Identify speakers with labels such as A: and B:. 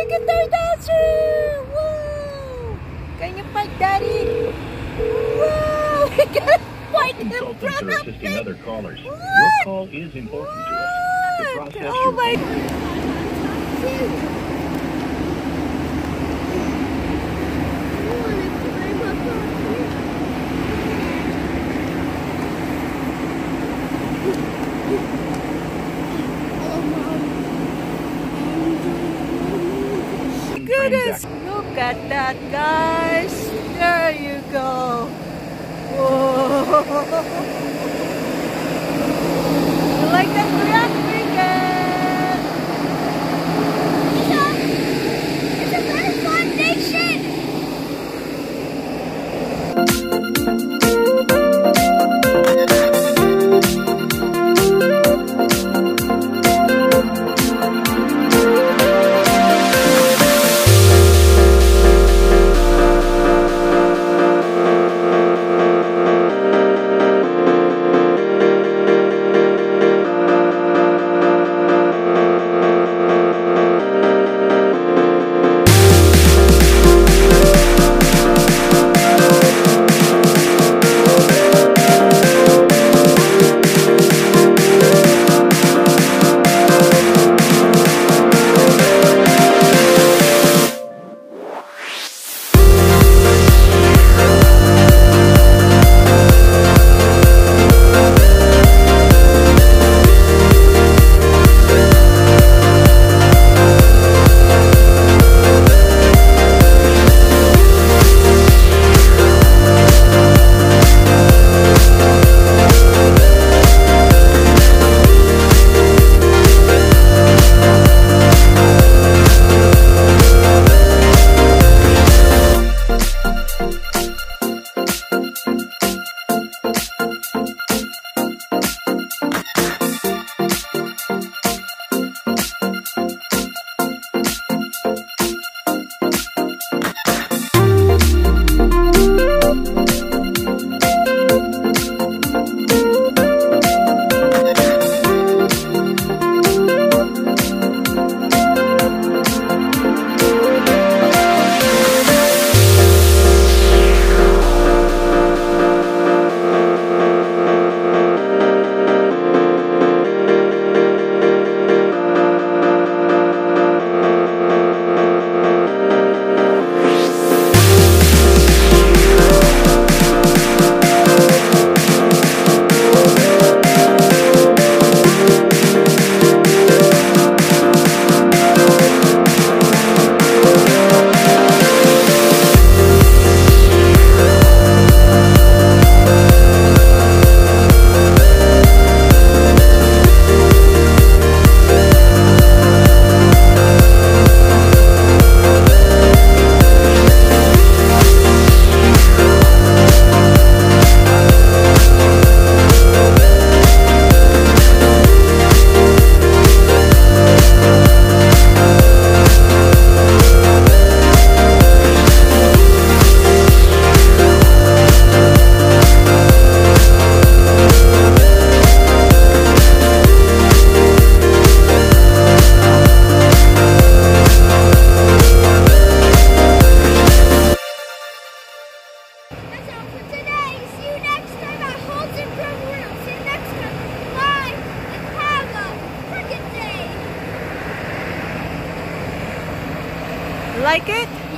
A: cricket air dancer! Whoa! Can you park, Daddy? Whoa! We can
B: Consultants
A: front
B: are assisting other callers. Your
A: What?
B: call is important to us.
A: What?
B: process
A: Oh
B: your
A: my... goodness! Look at that, guys! There you go! Whoa! You like that cricket?
C: It's a very fun nation!
A: Like it?